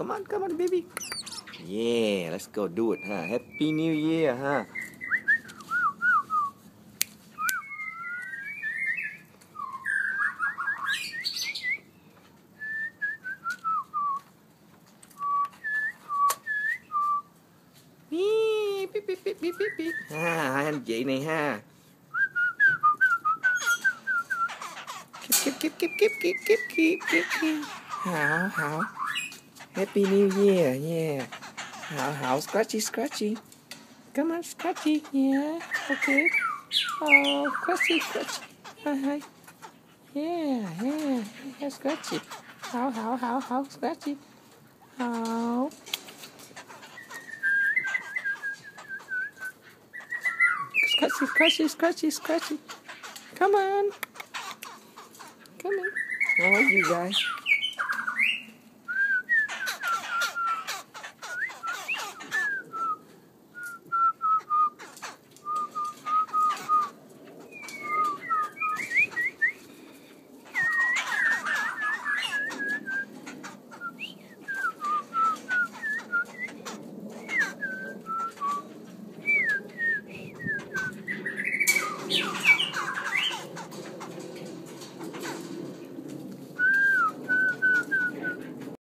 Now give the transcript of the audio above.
Come on, come on, baby. Yeah, let's go do it, huh? Happy New Year, huh? Beep, beep, beep, beep, beep, beep, beep. Ha, hai anh chị này ha. Kip, kip, kip, kip, kip, kip, kip, kip, kip. Hảo, hảo. Happy New Year, yeah. How, how, scratchy, scratchy. Come on, scratchy, yeah. Okay. Oh, scratchy, scratchy. Hi, hi. Yeah, yeah, yeah, scratchy. Hảo, hảo, hảo, hảo, scratchy. Hảo. Scratchy, scratchy, scratchy, scratchy. Come on. Come on. How are you guys?